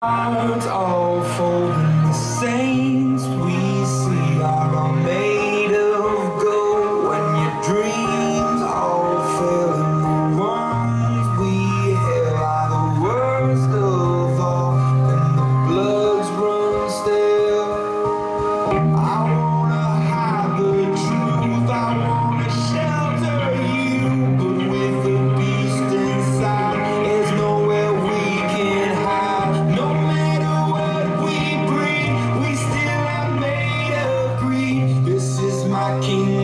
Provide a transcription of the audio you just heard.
Hearts all folding walking